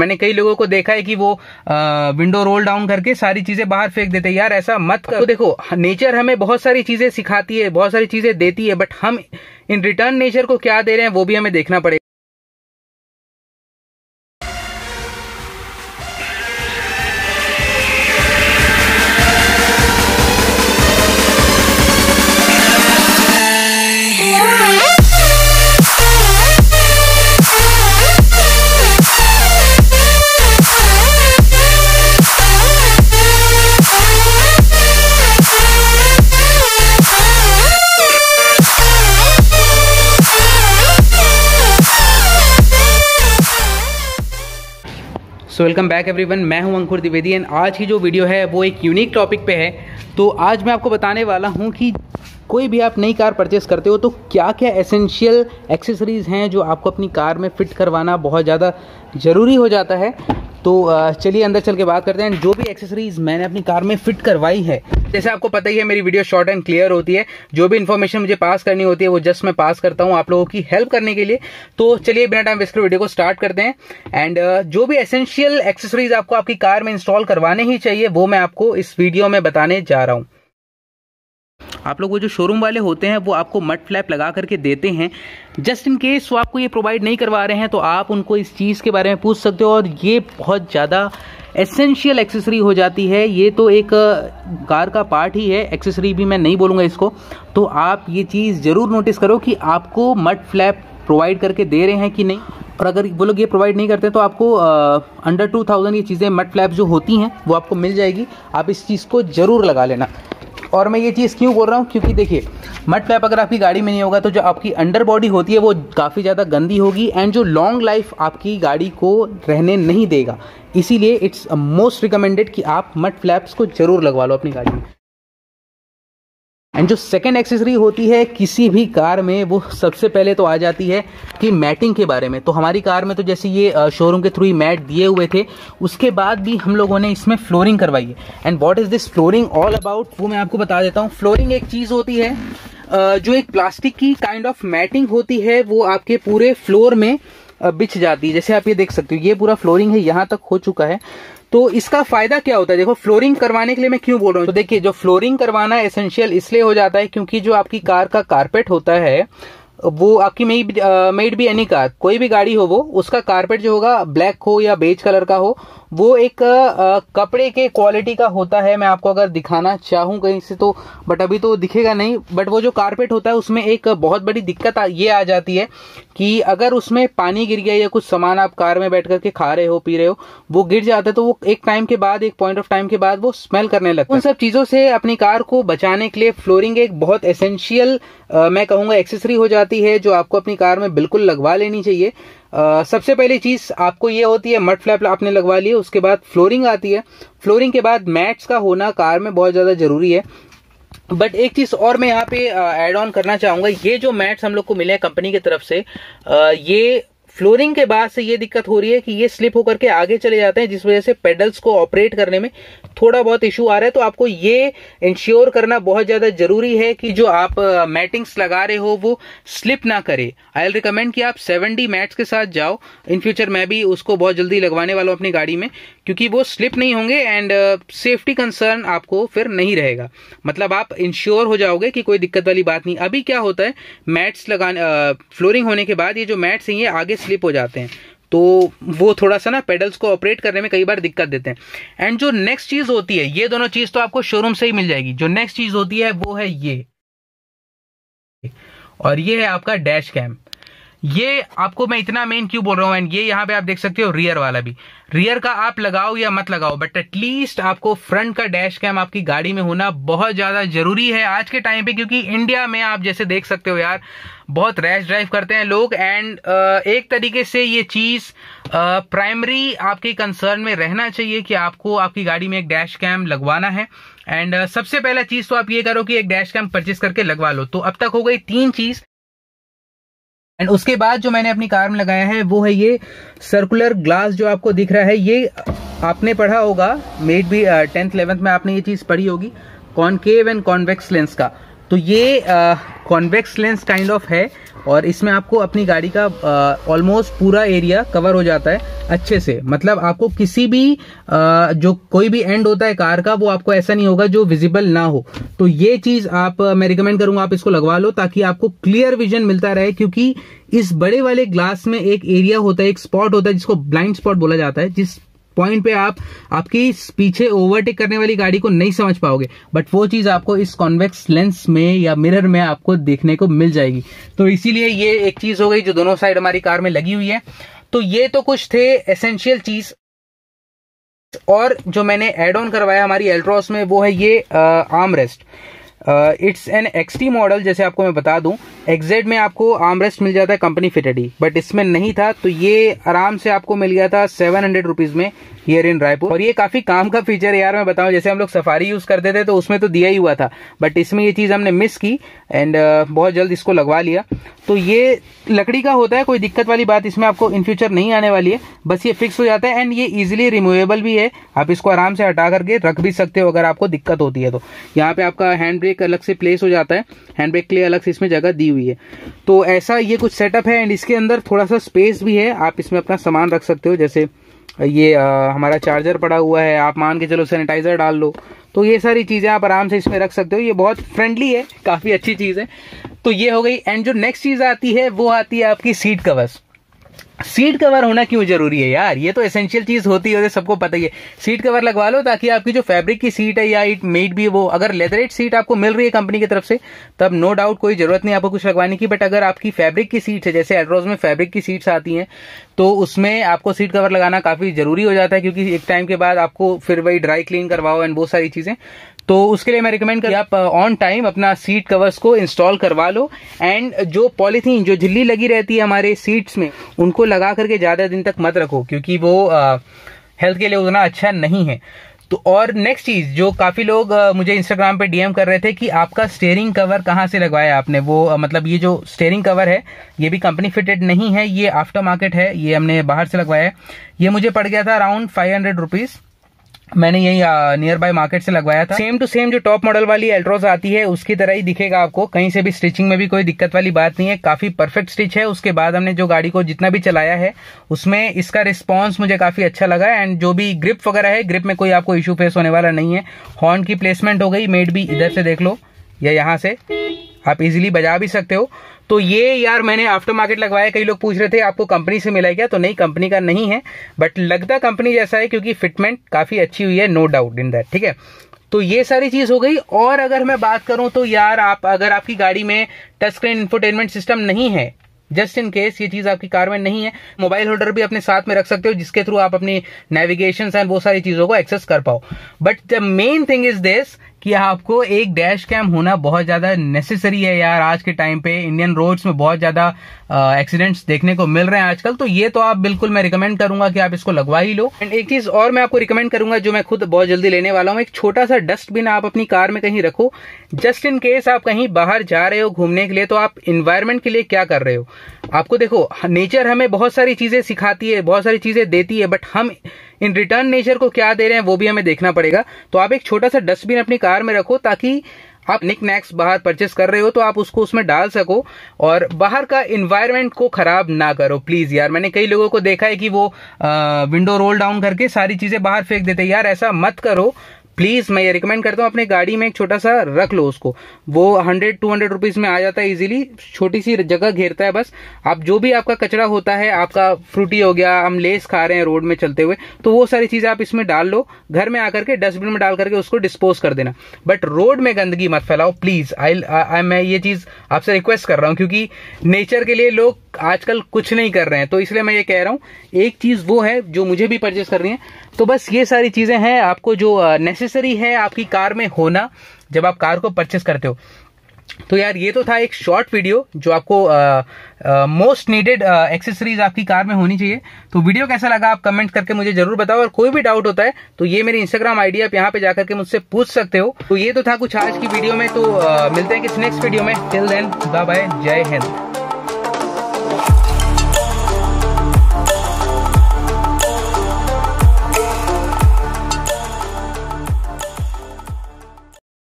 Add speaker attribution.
Speaker 1: मैंने कई लोगों को देखा है कि वो विंडो रोल डाउन करके सारी चीज़ें बाहर फेंक देते हैं। यार, ऐसा मत कर। तो देखो नेचर हमें बहुत सारी चीज़ें सिखाती है, बहुत सारी चीज़ें देती है बट हम इन रिटर्न नेचर को क्या दे रहे हैं, वो भी हमें देखना पड़ेगा। सो वेलकम बैक एवरीवन मैं हूँ अंकुर द्विवेदी एंड आज की जो वीडियो है, वो एक यूनिक टॉपिक पे है। तो आज मैं आपको बताने वाला हूँ कि कोई भी आप नई कार परचेस करते हो तो क्या क्या एसेंशियल एक्सेसरीज़ हैं जो आपको अपनी कार में फ़िट करवाना बहुत ज़्यादा ज़रूरी हो जाता है। तो चलिए अंदर चल के बात करते हैं। जो भी एक्सेसरीज मैंने अपनी कार में फिट करवाई है, जैसे आपको पता ही है, मेरी वीडियो शॉर्ट एंड क्लियर होती है। जो भी इन्फॉर्मेशन मुझे पास करनी होती है, वो जस्ट मैं पास करता हूँ आप लोगों की हेल्प करने के लिए। तो चलिए, बिना टाइम वेस्ट कर वीडियो को स्टार्ट करते हैं। एंड जो भी एसेंशियल एक्सेसरीज आपको आपकी कार में इंस्टॉल करवाने ही चाहिए, वो मैं आपको इस वीडियो में बताने जा रहा हूँ। आप लोग वो जो शोरूम वाले होते हैं, वो आपको मट फ्लैप लगा करके देते हैं। जस्ट इन केस वो आपको ये प्रोवाइड नहीं करवा रहे हैं तो आप उनको इस चीज़ के बारे में पूछ सकते हो और ये बहुत ज़्यादा एसेंशियल एक्सेसरी हो जाती है। ये तो एक कार का पार्ट ही है। एक्सेसरी भी मैं नहीं बोलूँगा इसको। तो आप ये चीज़ ज़रूर नोटिस करो कि आपको मट फ्लैप प्रोवाइड करके दे रहे हैं कि नहीं। और अगर वो लोग ये प्रोवाइड नहीं करते तो आपको अंडर टू थाउज़ेंड ये चीज़ें मट फ्लैप जो होती हैं, वो आपको मिल जाएगी। आप इस चीज़ को ज़रूर लगा लेना। और मैं ये चीज़ क्यों बोल रहा हूँ? क्योंकि देखिए, मट फ्लैप अगर आपकी गाड़ी में नहीं होगा तो जो आपकी अंडर बॉडी होती है, वो काफ़ी ज़्यादा गंदी होगी एंड जो लॉन्ग लाइफ आपकी गाड़ी को रहने नहीं देगा। इसीलिए इट्स मोस्ट रिकमेंडेड कि आप मट फ्लैप्स को ज़रूर लगवा लो अपनी गाड़ी में। एंड जो सेकेंड एक्सेसरी होती है किसी भी कार में, वो सबसे पहले तो आ जाती है कि मैटिंग के बारे में। तो हमारी कार में तो जैसे ये शोरूम के थ्रू ही मैट दिए हुए थे, उसके बाद भी हम लोगों ने इसमें फ्लोरिंग करवाई है। And what is this flooring all about वो मैं आपको बता देता हूँ। फ्लोरिंग एक चीज़ होती है जो एक प्लास्टिक की काइंड ऑफ़ मैटिंग होती है, वो आपके पूरे फ्लोर में बिछ जाती है। जैसे आप ये देख सकते हो ये पूरा फ्लोरिंग है यहाँ तक हो चुका है। तो इसका फ़ायदा क्या होता है? देखो फ्लोरिंग करवाने के लिए मैं क्यों बोल रहा हूँ? तो देखिए जो फ्लोरिंग करवाना एसेंशियल इसलिए हो जाता है क्योंकि जो आपकी कार का कारपेट होता है वो आपकी मेड बी एनी कार कोई भी गाड़ी हो वो उसका कारपेट जो होगा ब्लैक हो या बेज कलर का हो वो एक आ, कपड़े के क्वालिटी का होता है। मैं आपको अगर दिखाना चाहूँ कहीं से तो बट अभी तो दिखेगा नहीं बट वो जो कारपेट होता है उसमें एक बहुत बड़ी दिक्कत आ, ये आ जाती है कि अगर उसमें पानी गिर गया या कुछ सामान आप कार में बैठ करके खा रहे हो पी रहे हो वो गिर जाता है तो वो एक टाइम के बाद एक पॉइंट ऑफ़ टाइम के बाद वो स्मेल करने लगता है। उन सब चीज़ों से अपनी कार को बचाने के लिए फ्लोरिंग एक बहुत एसेंशियल मैं कहूँगा एक्सेसरी हो जाती है जो आपको अपनी कार में बिल्कुल लगवा लेनी चाहिए। Uh, सबसे पहली चीज़ आपको ये होती है मड फ्लैप आपने लगवा लिया उसके बाद फ्लोरिंग आती है। फ्लोरिंग के बाद मैट्स का होना कार में बहुत ज़्यादा ज़रूरी है। बट एक चीज़ और मैं यहाँ पे एड ऑन करना चाहूँगा। ये जो मैट्स हम लोग को मिले हैं कंपनी की तरफ़ से आ, ये फ्लोरिंग के बाद से ये दिक्कत हो रही है कि ये स्लिप होकर के आगे चले जाते हैं, जिस वजह से पेडल्स को ऑपरेट करने में थोड़ा बहुत इशू आ रहा है। तो आपको ये इंश्योर करना बहुत ज़्यादा ज़रूरी है कि जो आप मैटिंग्स लगा रहे हो, वो स्लिप ना करे। आई एल रिकमेंड कि आप सेवन डी मैट्स के साथ जाओ। इन फ्यूचर मैं भी उसको बहुत जल्दी लगवाने वाला हूँ अपनी गाड़ी में, क्योंकि वो स्लिप नहीं होंगे एंड सेफ्टी कंसर्न आपको फिर नहीं रहेगा। मतलब आप इंश्योर हो जाओगे कि कोई दिक्कत वाली बात नहीं। अभी क्या होता है, मैट्स लगाने फ्लोरिंग होने के बाद ये जो मैट्स हैं, ये आगे स्लिप हो जाते हैं। तो वो थोड़ा सा ना पेडल्स को ऑपरेट करने में कई बार दिक्कत देते हैं। एंड जो नेक्स्ट चीज़ होती है, ये दोनों चीज़ तो आपको शोरूम से ही मिल जाएगी। जो नेक्स्ट चीज़ होती है, वो है ये। और ये है आपका डैश कैम ये आपको मैं इतना मेन क्यों बोल रहा हूँ? एंड ये यहाँ पे आप देख सकते हो रियर वाला भी। रियर का आप लगाओ या मत लगाओ बट एटलीस्ट आपको फ्रंट का डैश कैम आपकी गाड़ी में होना बहुत ज़्यादा ज़रूरी है आज के टाइम पे, क्योंकि इंडिया में आप जैसे देख सकते हो यार, बहुत रैश ड्राइव करते हैं लोग एंड एक तरीके से ये चीज़ प्राइमरी आपके कंसर्न में रहना चाहिए कि आपको आपकी गाड़ी में एक डैश कैम लगवाना है। एंड सबसे पहला चीज़ तो आप ये करो कि एक डैश कैम परचेस करके लगवा लो। तो अब तक हो गई तीन चीज़ एंड उसके बाद जो मैंने अपनी कार में लगाया है, वो है ये सर्कुलर ग्लास जो आपको दिख रहा है। ये आपने पढ़ा होगा मेड भी टेंथ इलेवेंथ में आपने ये चीज़ पढ़ी होगी कॉनकेव एंड कॉन्वेक्स लेंस का। तो ये कॉन्वेक्स लेंस काइंड ऑफ़ है। और इसमें आपको अपनी गाड़ी का ऑलमोस्ट पूरा एरिया कवर हो जाता है अच्छे से। मतलब आपको किसी भी आ, जो कोई भी एंड होता है कार का वो आपको ऐसा नहीं होगा जो विजिबल ना हो। तो ये चीज़ आप मैं रिकमेंड करूँगा आप इसको लगवा लो ताकि आपको क्लियर विजन मिलता रहे क्योंकि इस बड़े वाले ग्लास में एक एरिया होता है एक स्पॉट होता है जिसको ब्लाइंड स्पॉट बोला जाता है जिस पॉइंट पे आप, आपकी पीछे ओवरटेक करने वाली गाड़ी को नहीं समझ पाओगे बट वो चीज़ आपको इस कॉन्वेक्स लेंस में या मिरर में आपको देखने को मिल जाएगी। तो इसीलिए ये एक चीज़ हो गई जो दोनों साइड हमारी कार में लगी हुई है। तो ये तो कुछ थे एसेंशियल चीज़। और जो मैंने एड ऑन करवाया हमारी एल्ट्रॉस में, वो है ये arm rest it's an XT model जैसे आपको मैं बता दूँ। एक्जेड में आपको आर्मरेस्ट मिल जाता है कंपनी फिटेडी बट इसमें नहीं था तो ये आराम से आपको मिल गया था सेवन हंड्रेड रुपीज़ में। हियर इन रायपुर और ये काफ़ी काम का फीचर है यार मैं बताऊँ जैसे हम लोग सफारी यूज़ करते थे तो उसमें तो दिया ही हुआ था। बट इसमें ये चीज़ हमने मिस की एंड uh, बहुत जल्द इसको लगवा लिया। तो ये लकड़ी का होता है कोई दिक्कत वाली बात इसमें आपको इन फ्यूचर नहीं आने वाली है। बस ये फिक्स हो जाता है एंड ये इजिली रिमूवेबल भी है। आप इसको आराम से हटा करके रख भी सकते हो अगर आपको दिक्कत होती है तो। यहाँ पे आपका हैंड ब्रेक अलग से प्लेस हो जाता है। हैंड ब्रेक के लिए अलग से इसमें जगह दी हुई है। तो ऐसा ये कुछ सेटअप है एंड इसके अंदर थोड़ा सा स्पेस भी है। आप इसमें अपना सामान रख सकते हो जैसे ये आ, हमारा चार्जर पड़ा हुआ है आप मान के चलो सैनिटाइजर डाल लो। तो ये सारी चीज़ें आप आराम से इसमें रख सकते हो। ये बहुत फ्रेंडली है काफ़ी अच्छी चीज़ है। तो ये हो गई एंड जो नेक्स्ट चीज़ आती है वो आती है आपकी सीट कवर्स सीट कवर होना क्यों ज़रूरी है यार? ये तो एसेंशियल चीज़ होती है सबको पता ही है। सीट कवर लगवा लो ताकि आपकी जो फैब्रिक की सीट है या इट मेड भी वो, अगर लेदरेट सीट आपको मिल रही है कंपनी की तरफ़ से, तब नो डाउट कोई ज़रूरत नहीं आपको कुछ लगवाने की बट अगर आपकी फैब्रिक की सीट है, जैसे एड्रोज में फैब्रिक की सीट्स आती हैं तो उसमें आपको सीट कवर लगाना काफ़ी ज़रूरी हो जाता है क्योंकि एक टाइम के बाद आपको फिर वही ड्राई क्लीन करवाओ एंड बहुत सारी चीज़ें। तो उसके लिए मैं रिकमेंड कर आप ऑन टाइम अपना सीट कवर्स को इंस्टॉल करवा लो एंड जो पॉलीथीन जो झिल्ली लगी रहती है हमारे सीट्स में, उनको लगा करके ज़्यादा दिन तक मत रखो क्योंकि वो हेल्थ के लिए उतना अच्छा नहीं है। तो और नेक्स्ट चीज़ जो काफ़ी लोग आ, मुझे इंस्टाग्राम पे डीएम कर रहे थे कि आपका स्टेयरिंग कवर कहाँ से लगवाया आपने? वो आ, मतलब ये जो स्टेयरिंग कवर है ये भी कंपनी फिटेड नहीं है ये आफ्टर मार्केट है ये हमने बाहर से लगवाया है। ये मुझे पड़ गया था अराउंड फाइव हंड्रेड रुपीज़ मैंने यही नियर बाय मार्केट से लगवाया था। सेम टू सेम जो टॉप मॉडल वाली एल्ट्रोज आती है, उसकी तरह ही दिखेगा आपको। कहीं से भी स्टिचिंग में भी कोई दिक्कत वाली बात नहीं है। काफ़ी परफेक्ट स्टिच है। उसके बाद हमने जो गाड़ी को जितना भी चलाया है, उसमें इसका रिस्पॉन्स मुझे काफ़ी अच्छा लगा। एंड जो भी ग्रिप वगैरह है ग्रिप में कोई आपको इशू फेस होने वाला नहीं है। हॉर्न की प्लेसमेंट हो गई। मेड भी इधर से देख लो। या यहाँ से। आप इजिली बजा भी सकते हो। तो ये यार मैंने आफ्टर मार्केट लगवाया, कई लोग पूछ रहे थे, आपको कंपनी से मिला क्या? तो नहीं कंपनी का नहीं है बट लगता कंपनी जैसा है क्योंकि फिटमेंट काफ़ी अच्छी हुई है नो डाउट इन दैट ठीक है? तो ये सारी चीज़ हो गई, और अगर मैं बात करूँ तो यार आप, अगर आपकी गाड़ी में टच स्क्रीन इंफोटेनमेंट सिस्टम नहीं है जस्ट इन केस ये चीज़ आपकी कार में नहीं है मोबाइल होल्डर भी अपने साथ में रख सकते हो, जिसके थ्रू आप अपनी नेविगेशन एंड वो सारी चीज़ों को एक्सेस कर पाओ। But the main thing is this कि आपको एक डैश कैम होना बहुत ज़्यादा नेसेसरी है यार आज के टाइम पे। इंडियन रोड्स में बहुत ज़्यादा एक्सीडेंट्स देखने को मिल रहे हैं आजकल। तो ये तो आप बिल्कुल मैं रिकमेंड करूँगा कि आप इसको लगवा ही लो। एंड एक चीज़ और मैं आपको रिकमेंड करूँगा जो मैं खुद बहुत जल्दी लेने वाला हूँ। एक छोटा सा डस्टबिन आप अपनी कार में कहीं रखो। जस्ट इन केस आप कहीं बाहर जा रहे हो घूमने के लिए तो आप इन्वायरमेंट के लिए क्या कर रहे हो? आपको देखो नेचर हमें बहुत सारी चीज़ें सिखाती है, बहुत सारी चीज़ें देती है बट हम इन रिटर्न नेचर को क्या दे रहे हैं वो भी हमें देखना पड़ेगा। तो आप एक छोटा सा डस्टबिन अपनी कार में रखो ताकि आप निक नैक्स बाहर परचेस कर रहे हो तो आप उसको उसमें डाल सको और बाहर का इन्वायरमेंट को खराब ना करो। प्लीज़ यार मैंने कई लोगों को देखा है कि वो आ, विंडो रोल डाउन करके सारी चीज़ें बाहर फेंक देते यार ऐसा मत करो। प्लीज़ मैं ये रिकमेंड करता हूँ, अपनी गाड़ी में एक छोटा सा रख लो उसको। वो हंड्रेड टू हंड्रेड रुपीज़ में आ जाता है इजीली छोटी सी जगह घेरता है बस। आप जो भी आपका कचरा होता है, आपका फ्रूटी हो गया, हम लेस खा रहे हैं रोड में चलते हुए तो वो सारी चीज़ें आप इसमें डाल लो। घर में आकर के डस्टबिन में डाल करके उसको डिस्पोज कर देना। बट रोड में गंदगी मत फैलाओ प्लीज़ आई मैं ये चीज़ आपसे रिक्वेस्ट कर रहा हूँ, क्योंकि नेचर के लिए लोग आजकल कुछ नहीं कर रहे हैं। तो इसलिए मैं ये कह रहा हूँ एक चीज़ वो है जो मुझे भी परचेस करनी है। तो बस ये सारी चीज़ें हैं आपको जो नेसेसरी है आपकी कार में होना जब आप कार को परचेस करते हो। तो यार ये तो था एक शॉर्ट वीडियो जो आपको मोस्ट नीडेड एक्सेसरीज आपकी कार में होनी चाहिए। तो वीडियो कैसा लगा आप कमेंट करके मुझे ज़रूर बताओ। और कोई भी डाउट होता है तो ये मेरी इंस्टाग्राम आईडी आप यहाँ पे जाकर के मुझसे पूछ सकते हो। तो ये तो था कुछ आज की वीडियो में तो uh, मिलते हैं किस नेक्स्ट वीडियो में। टिल देन बाय जय हिंद।